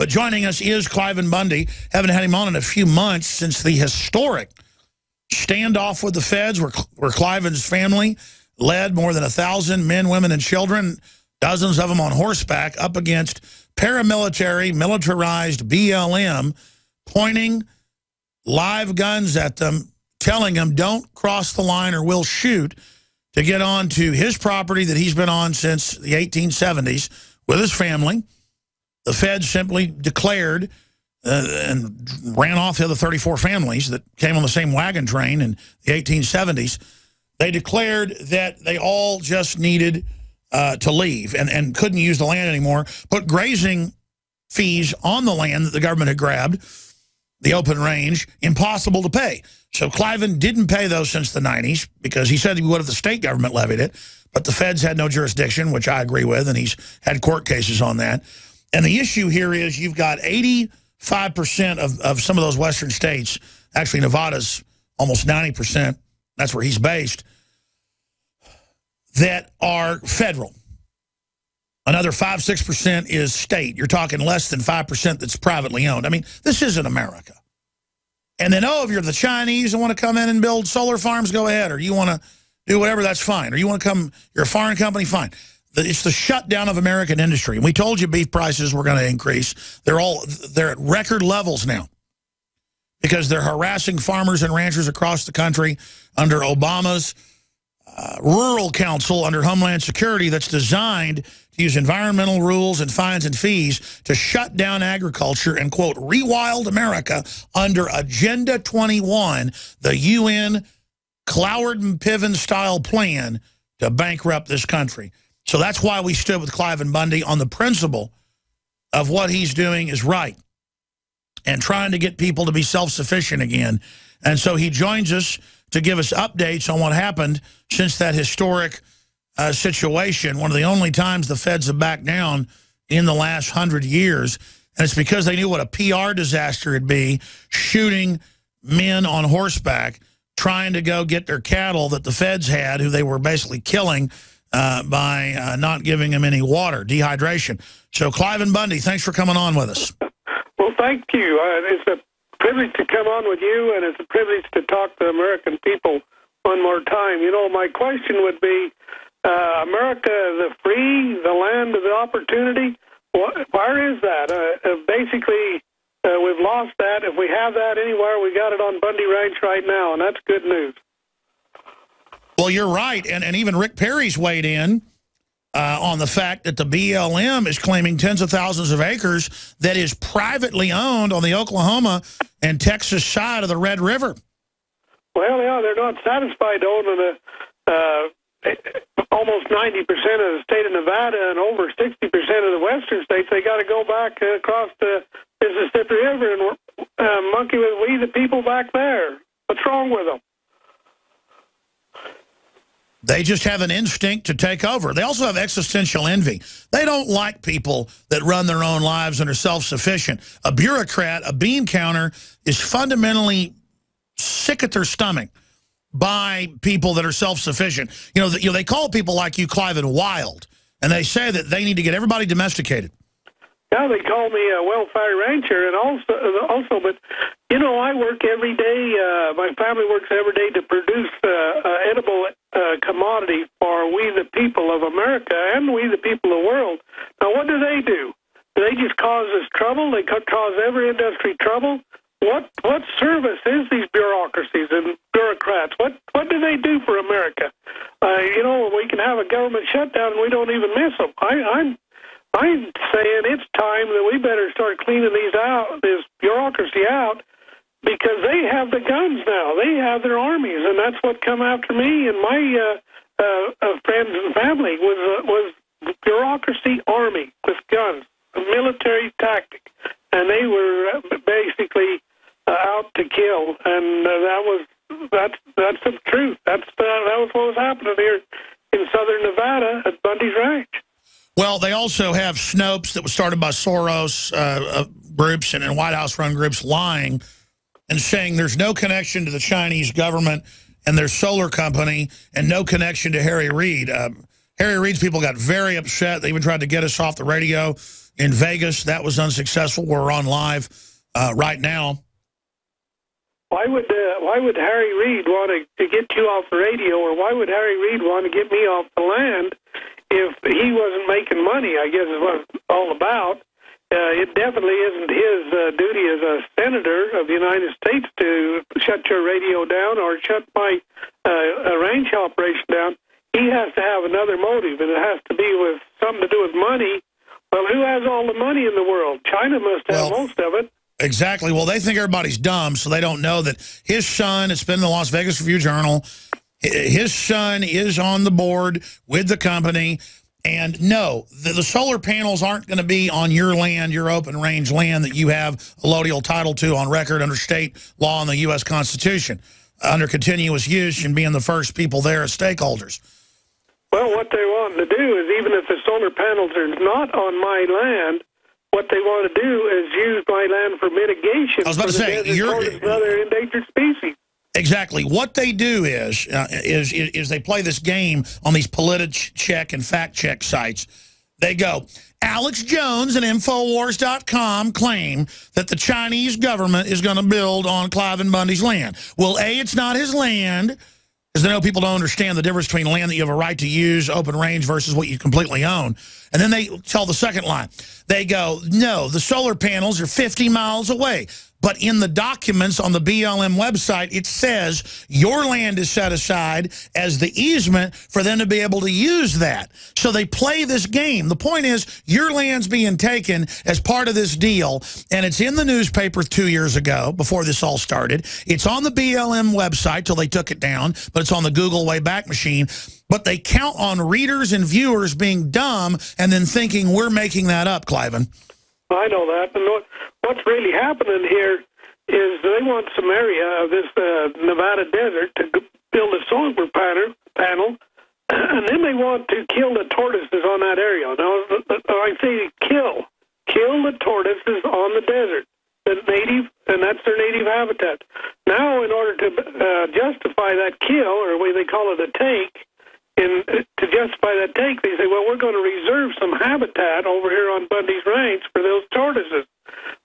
But joining us is Cliven Bundy. Haven't had him on in a few months since the historic standoff with the feds where, where Cliven's family led more than a thousand men, women, and children, dozens of them on horseback, up against paramilitary, militarized BLM, pointing live guns at them, telling them, don't cross the line or we'll shoot to get on to his property that he's been on since the 1870s with his family. The Fed simply declared uh, and ran off the other 34 families that came on the same wagon train in the 1870s. They declared that they all just needed uh, to leave and, and couldn't use the land anymore, put grazing fees on the land that the government had grabbed, the open range, impossible to pay. So Cliven didn't pay those since the 90s because he said he would if the state government levied it. But the feds had no jurisdiction, which I agree with, and he's had court cases on that. And the issue here is you've got 85% of, of some of those western states, actually Nevada's almost 90%, that's where he's based, that are federal. Another 5 6% is state. You're talking less than 5% that's privately owned. I mean, this isn't America. And then, oh, if you're the Chinese and want to come in and build solar farms, go ahead. Or you want to do whatever, that's fine. Or you want to come, you're a foreign company, fine. It's the shutdown of American industry. And we told you beef prices were going to increase. They're all, they're at record levels now because they're harassing farmers and ranchers across the country under Obama's uh, rural council under Homeland Security that's designed to use environmental rules and fines and fees to shut down agriculture and, quote, rewild America under Agenda 21, the UN Cloward and Piven style plan to bankrupt this country. So that's why we stood with Cliven Bundy on the principle of what he's doing is right and trying to get people to be self-sufficient again. And so he joins us to give us updates on what happened since that historic uh, situation, one of the only times the feds have backed down in the last hundred years. And it's because they knew what a PR disaster it'd be, shooting men on horseback, trying to go get their cattle that the feds had, who they were basically killing uh, by uh, not giving them any water, dehydration. So Cliven Bundy, thanks for coming on with us. Well, thank you. Uh, it's a privilege to come on with you, and it's a privilege to talk to American people one more time. You know, my question would be, uh, America, the free, the land of the opportunity, what, where is that? Uh, uh, basically, we've lost that. If we have that anywhere, we got it on Bundy Ranch right now, and that's good news. Well, you're right, and, and even Rick Perry's weighed in uh, on the fact that the BLM is claiming tens of thousands of acres that is privately owned on the Oklahoma and Texas side of the Red River. Well, yeah, they're not satisfied owning uh, almost 90% of the state of Nevada and over 60% of the western states. They got to go back across the Mississippi River and uh, monkey with we the people back there. What's wrong with them? They just have an instinct to take over. They also have existential envy. They don't like people that run their own lives and are self-sufficient. A bureaucrat, a bean counter, is fundamentally sick at their stomach by people that are self-sufficient. You know, you know, they call people like you, Cliven, wild. And they say that they need to get everybody domesticated. Yeah, they call me a welfare rancher, and also, also, but you know, I work every day. Uh, my family works every day to produce uh, uh, edible uh, commodity for we the people of America and we the people of the world. Now, what do they do? Do they just cause us trouble? They cause every industry trouble. What what service is these bureaucracies and bureaucrats? What what do they do for America? Uh, you know, we can have a government shutdown and we don't even miss them. I, I'm I'm saying it's time that we better start cleaning these out, this bureaucracy out, because they have the guns now. They have their armies, and that's what come after me and my uh, uh, uh, friends and family was uh, was bureaucracy army with guns, a military tactic, and they were uh, basically uh, out to kill, and uh, that was that's that's the truth. That's uh, that was what was happening here in southern Nevada at Bundy's Ranch. Well, they also have Snopes that was started by Soros uh, uh, groups and, and White House run groups lying and saying there's no connection to the Chinese government and their solar company and no connection to Harry Reid. Um, Harry Reid's people got very upset. They even tried to get us off the radio in Vegas. That was unsuccessful. We're on live uh, right now. Why would uh, why would Harry Reid want to, to get you off the radio, or why would Harry Reid want to get me off the land if he wasn't making money? I guess is what it's all about. Uh, it definitely isn't his uh, duty as a senator of the United States to shut your radio down or shut my uh, ranch operation down. He has to have another motive, and it has to be with something to do with money. Well, who has all the money in the world? China must have well, most of it. Exactly. Well, they think everybody's dumb, so they don't know that his son, it's been in the Las Vegas Review-Journal, his son is on the board with the company. And no, the, the solar panels aren't going to be on your land, your open range land that you have allodial title to on record under state law and the U.S. Constitution, under continuous use and being the first people there as stakeholders. Well, what they want to do is even if the solar panels are not on my land, what they want to do is use my land for mitigation. I was about to say, you're another endangered species. Exactly. What they do is, uh, is is they play this game on these check and fact check sites. They go, Alex Jones and Infowars.com claim that the Chinese government is going to build on Cliven Bundy's land. Well, A, it's not his land, because I know people don't understand the difference between land that you have a right to use, open range, versus what you completely own. And then they tell the second line. They go, no, the solar panels are 50 miles away. But in the documents on the BLM website, it says your land is set aside as the easement for them to be able to use that. So they play this game. The point is your land's being taken as part of this deal, and it's in the newspaper two years ago before this all started. It's on the BLM website till they took it down, but it's on the Google Wayback Machine. But they count on readers and viewers being dumb and then thinking we're making that up, Cliven. I know that. And what, what's really happening here is they want some area of this uh, Nevada desert to build a solar panel, panel, and then they want to kill the tortoises on that area. Now, I say kill, kill the tortoises on the desert, the native, and that's their native habitat. Now, in order to uh, justify that kill, or the way they call it a take, and to justify that take, they say, well, we're going to reserve some habitat over here on Bundy's Ranch for those tortoises.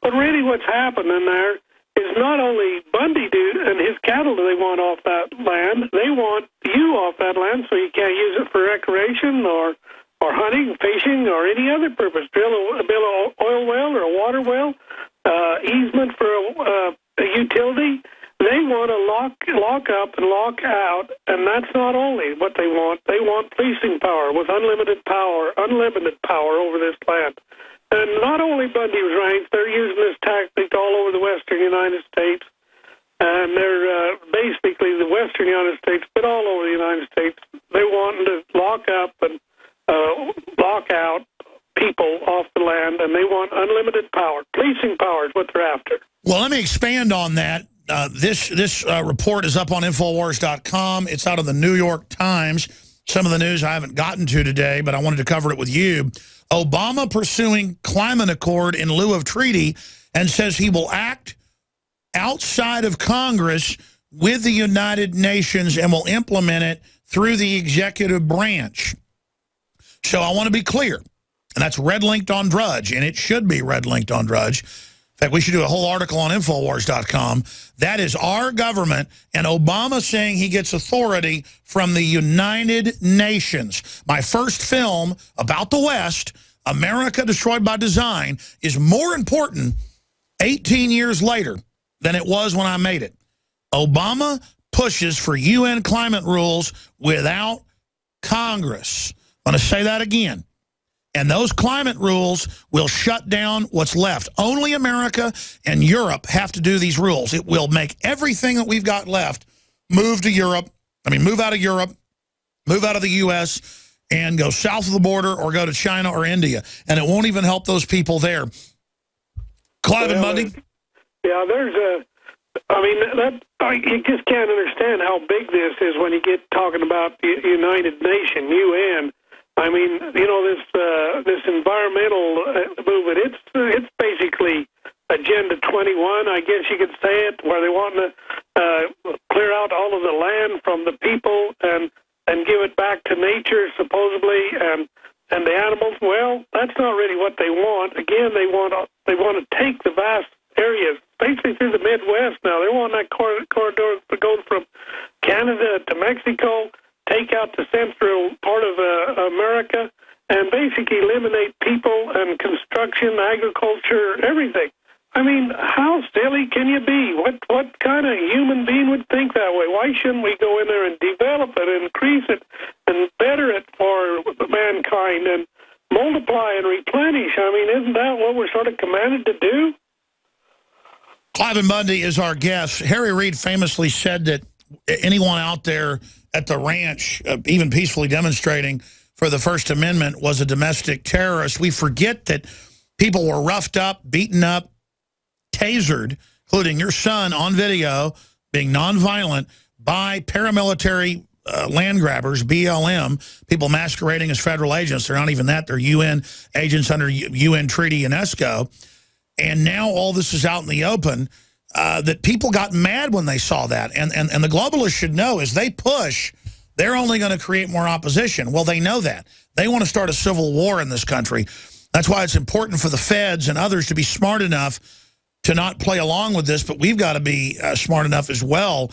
But really what's happening there is not only Bundy do and his cattle do they want off that land, they want you off that land so you can't use it for recreation or or hunting, fishing, or any other purpose. Drill a, build a oil well or a water well, uh, easement for a, uh, a utility they want to lock lock up and lock out, and that's not only what they want. They want policing power with unlimited power, unlimited power over this land. And not only Bundy's Ranch, they're using this tactic all over the western United States. And they're uh, basically the western United States, but all over the United States. They want to lock up and uh, lock out people off the land, and they want unlimited power. Policing power is what they're after. Well, let me expand on that uh, this this uh, report is up on Infowars.com. It's out of the New York Times. Some of the news I haven't gotten to today, but I wanted to cover it with you. Obama pursuing climate accord in lieu of treaty and says he will act outside of Congress with the United Nations and will implement it through the executive branch. So I want to be clear, and that's red linked on Drudge, and it should be red linked on Drudge fact, we should do a whole article on Infowars.com. That is our government and Obama saying he gets authority from the United Nations. My first film about the West, America Destroyed by Design, is more important 18 years later than it was when I made it. Obama pushes for UN climate rules without Congress. I'm going to say that again. And those climate rules will shut down what's left. Only America and Europe have to do these rules. It will make everything that we've got left move to Europe. I mean, move out of Europe, move out of the U.S., and go south of the border or go to China or India. And it won't even help those people there. Clive well, Bundy? Uh, yeah, there's a... I mean, that I, you just can't understand how big this is when you get talking about the United Nations, UN I mean, you know, this uh, this environmental uh, movement. It's it's basically Agenda 21, I guess you could say it, where they want to uh, clear out all of the land from the people and and give it back to nature, supposedly, and and the animals. Well, that's not really what they want. Again, they want they want to take the vast areas, basically through the Midwest. Now they want that corridor to go from Canada to Mexico, take out the central part of uh, America, and basically eliminate people and construction, agriculture, everything. I mean, how silly can you be? What what kind of human being would think that way? Why shouldn't we go in there and develop it, increase it, and better it for mankind, and multiply and replenish? I mean, isn't that what we're sort of commanded to do? Cliven Bundy is our guest. Harry Reid famously said that anyone out there at the ranch, uh, even peacefully demonstrating for the First Amendment, was a domestic terrorist. We forget that people were roughed up, beaten up, tasered, including your son on video, being nonviolent by paramilitary uh, land grabbers, BLM, people masquerading as federal agents. They're not even that. They're UN agents under UN treaty UNESCO. And now all this is out in the open. Uh, that people got mad when they saw that. And, and, and the globalists should know is they push, they're only going to create more opposition. Well, they know that. They want to start a civil war in this country. That's why it's important for the feds and others to be smart enough to not play along with this, but we've got to be uh, smart enough as well.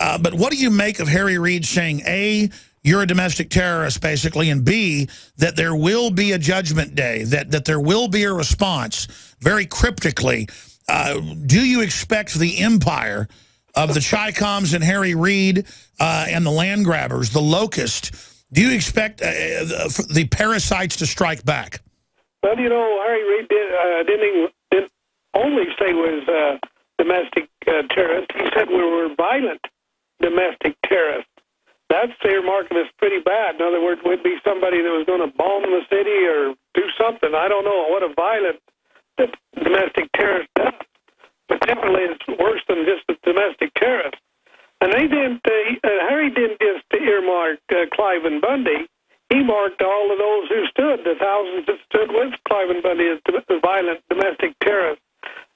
Uh, but what do you make of Harry Reid saying, A, you're a domestic terrorist, basically, and B, that there will be a judgment day, that, that there will be a response, very cryptically. Uh, do you expect the empire of the Chicoms and Harry Reid uh, and the land grabbers, the locust, do you expect uh, the, the, parasites to strike back? Well, you know, Harry Reid did, uh, didn't even only say was uh, domestic uh, terrorists. He said we were violent domestic terrorists. That's earmarking us pretty bad. In other words, we'd be somebody that was going to bomb the city or do something. I don't know what a violent domestic terrorist does, but definitely it's worse than just a domestic terrorist. And they didn't. Uh, Harry didn't just earmark uh, Cliven Bundy. He marked all of those who stood, the thousands that stood with Cliven Bundy as violent domestic terrorists.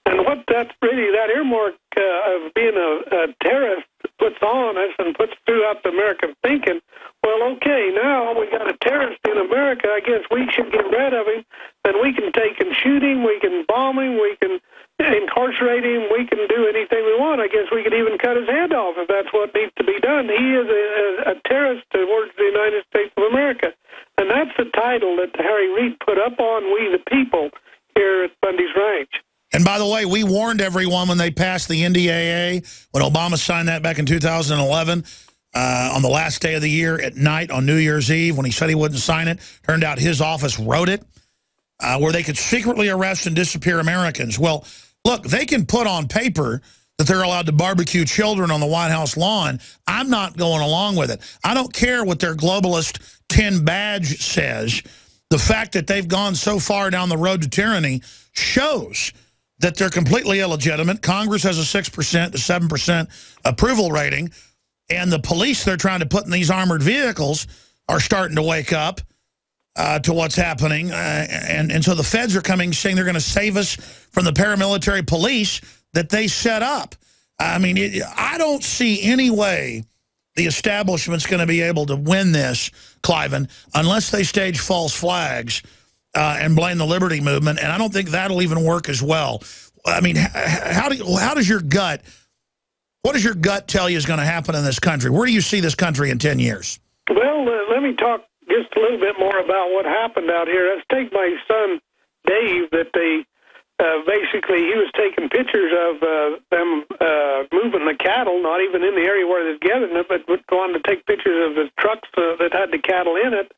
And what that really, that earmark uh, of being a, a terrorist puts on us and puts throughout the American thinking, well, okay, now we got a terrorist in America. I guess we should get rid of him. Then we can take and shoot him. We can bomb him. We can incarcerate him. We can do anything we want. I guess we could even cut his head off if that's what needs to be done. He is a, a, a terrorist towards the United States of America. And that's the title that Harry Reid put up on We the People here at Bundy's Ranch. And by the way, we warned everyone when they passed the NDAA, when Obama signed that back in 2011, uh, on the last day of the year at night on New Year's Eve, when he said he wouldn't sign it. Turned out his office wrote it, uh, where they could secretly arrest and disappear Americans. Well, look, they can put on paper that they're allowed to barbecue children on the White House lawn. I'm not going along with it. I don't care what their globalist 10 badge says. The fact that they've gone so far down the road to tyranny shows that they're completely illegitimate. Congress has a 6% to 7% approval rating. And the police they're trying to put in these armored vehicles are starting to wake up uh, to what's happening. Uh, and, and so the feds are coming saying they're going to save us from the paramilitary police that they set up. I mean, it, I don't see any way the establishment's going to be able to win this, Cliven, unless they stage false flags uh, and blame the liberty movement. And I don't think that'll even work as well. I mean, how, do, how does your gut, what does your gut tell you is going to happen in this country? Where do you see this country in 10 years? Well, uh, let me talk just a little bit more about what happened out here. Let's take my son, Dave, that they uh, basically he was taking pictures of uh, them uh, moving the cattle, not even in the area where they're gathering it, but going to take pictures of the trucks uh, that had the cattle in it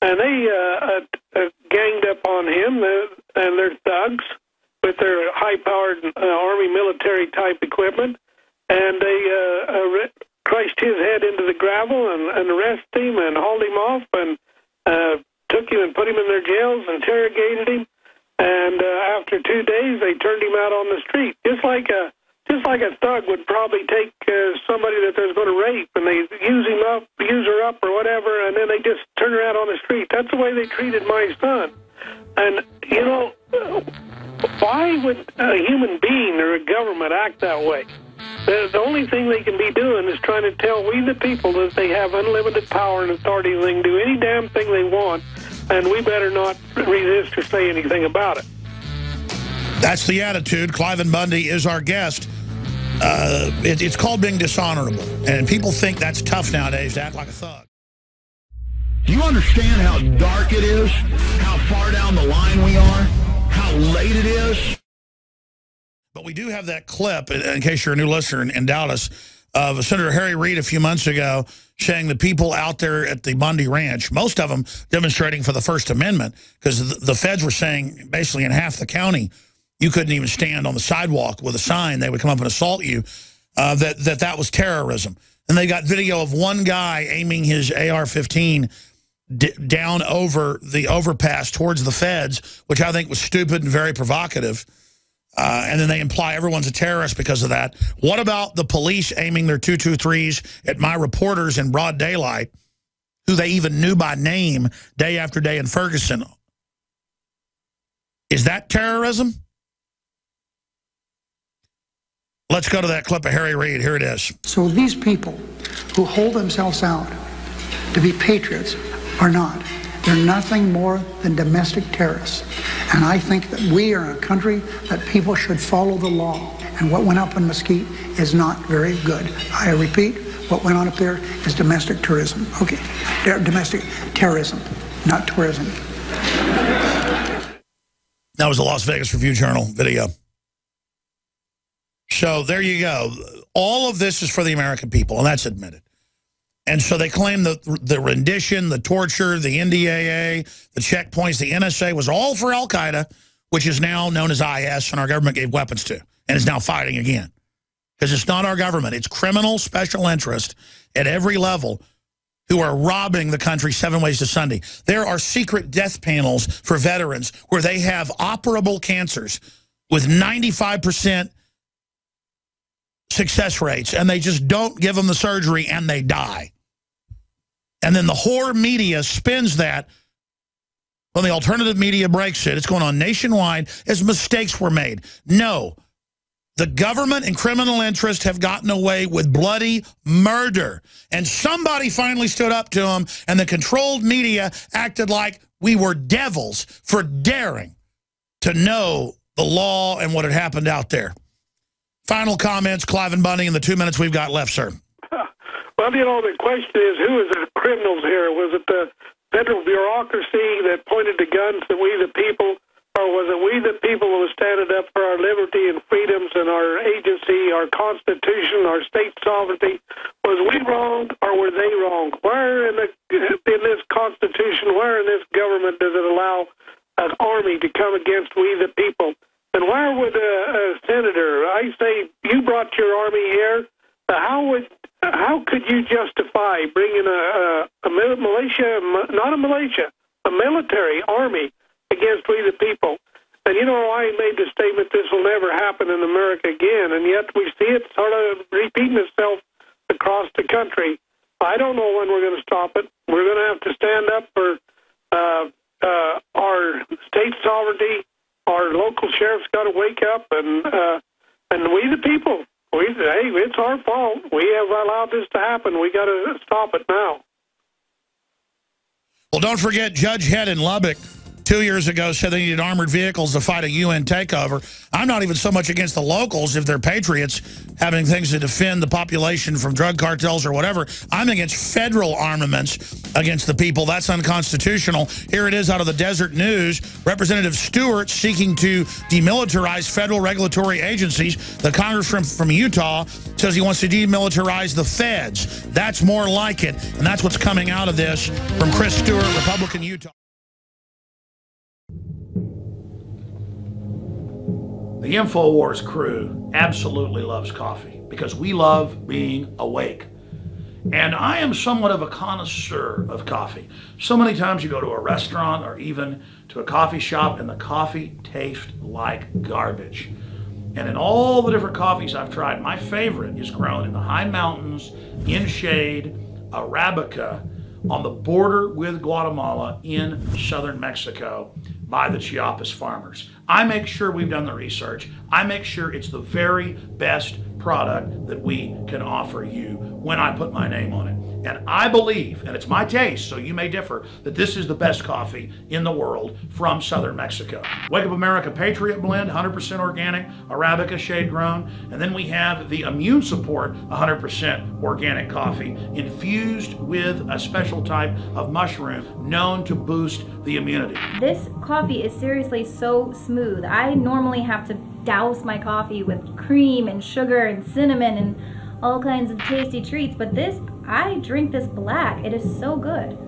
and they uh, uh, ganged up on him, uh, and they're thugs with their high-powered uh, army military type equipment, and they uh, uh, crushed his head into the gravel and, and arrested him and hauled him off and uh, took him and put him in their jails, interrogated him, and uh, after two days they turned him out on the street, just like a just like a thug would probably take uh, somebody that they're going to rape and they use him up, use her up or whatever, and then they just turn her out on the street. That's the way they treated my son. And, you know, why would a human being or a government act that way? The, only thing they can be doing is trying to tell we the people that they have unlimited power and authority and they can do any damn thing they want and we better not resist or say anything about it. That's the attitude. Cliven Bundy is our guest. Uh, it, it's called being dishonorable, and people think that's tough nowadays to act like a thug. Do you understand how dark it is? How far down the line we are? How late it is? But we do have that clip, in case you're a new listener in, in Dallas, of Senator Harry Reid a few months ago saying the people out there at the Bundy Ranch, most of them demonstrating for the First Amendment, because the, the feds were saying basically in half the county, you couldn't even stand on the sidewalk with a sign. They would come up and assault you, uh, that, that that was terrorism. And they got video of one guy aiming his AR-15 down over the overpass towards the feds, which I think was stupid and very provocative. Uh, and then they imply everyone's a terrorist because of that. What about the police aiming their 223s at my reporters in broad daylight, who they even knew by name day after day in Ferguson? Is that terrorism? Let's go to that clip of Harry Reid. Here it is. So these people who hold themselves out to be patriots are not. They're nothing more than domestic terrorists. And I think that we are a country that people should follow the law. And what went up in Mesquite is not very good. I repeat, what went on up there is domestic tourism. Okay, domestic terrorism, not tourism. That was the Las Vegas Review Journal video. So there you go. All of this is for the American people, and that's admitted. And so they claim that the rendition, the torture, the NDAA, the checkpoints, the NSA was all for al-Qaeda, which is now known as IS, and our government gave weapons to, and is now fighting again. Because it's not our government. It's criminal special interest at every level who are robbing the country seven ways to Sunday. There are secret death panels for veterans where they have operable cancers with 95% success rates, and they just don't give them the surgery and they die. And then the whore media spins that when the alternative media breaks it. It's going on nationwide as mistakes were made. No. The government and criminal interests have gotten away with bloody murder. And somebody finally stood up to them, and the controlled media acted like we were devils for daring to know the law and what had happened out there. Final comments, Cliven Bundy, in the two minutes we've got left, sir. Well, you know, the question is, who is the criminals here? Was it the federal bureaucracy that pointed the guns at we the people, or was it we the people who standing up for our liberty and freedoms and our agency, our constitution, our state sovereignty? Was we wrong, or were they wrong? Where in the in this constitution, where in this government does it allow an army to come against we the people? And where would a, a senator? I say you brought your army here. How would how could justify bringing a, a, a militia, not a militia, a military army against we the people? And you know, I made the statement this will never happen in America again, and yet we see it sort of repeating itself across the country. I don't know when we're going to stop it. We're going to have to stand up for uh, uh, our state sovereignty. Our local sheriff's got to wake up, and uh, and we the people we hey, it's our fault. We have allowed this to happen. We got to stop it now. Well, don't forget Judge Head in Lubbock two years ago said they needed armored vehicles to fight a UN takeover. I'm not even so much against the locals if they're patriots having things to defend the population from drug cartels or whatever. I'm against federal armaments against the people. That's unconstitutional. Here it is out of the Deseret News. Representative Stewart seeking to demilitarize federal regulatory agencies. The congressman from Utah says he wants to demilitarize the feds. That's more like it. And that's what's coming out of this from Chris Stewart, Republican Utah. The InfoWars crew absolutely loves coffee because we love being awake. And I am somewhat of a connoisseur of coffee. So many times you go to a restaurant or even to a coffee shop and the coffee tastes like garbage. And in all the different coffees I've tried, my favorite is grown in the high mountains, in shade, Arabica, on the border with Guatemala in southern Mexico by the Chiapas farmers. I make sure we've done the research. I make sure it's the very best product that we can offer you when I put my name on it. And I believe, and it's my taste, so you may differ, that this is the best coffee in the world from southern Mexico. Wake Up America Patriot Blend, 100% organic, Arabica shade grown. And then we have the Immune Support, 100% organic coffee, infused with a special type of mushroom known to boost the immunity. This coffee is seriously so smooth. I normally have to douse my coffee with cream and sugar and cinnamon and all kinds of tasty treats, but this, I drink this black. It is so good.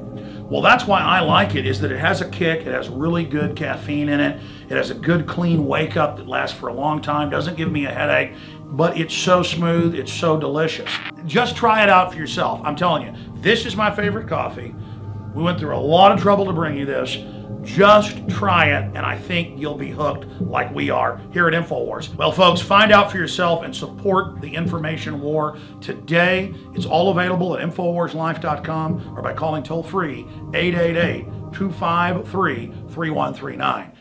Well, that's why I like it, is that it has a kick, it has really good caffeine in it, it has a good clean wake up that lasts for a long time, doesn't give me a headache, but it's so smooth, it's so delicious. Just try it out for yourself. I'm telling you, this is my favorite coffee. We went through a lot of trouble to bring you this. Just try it, and I think you'll be hooked like we are here at InfoWars. Well, folks, find out for yourself and support the information war today. It's all available at InfoWarsLife.com or by calling toll free 888 253 3139.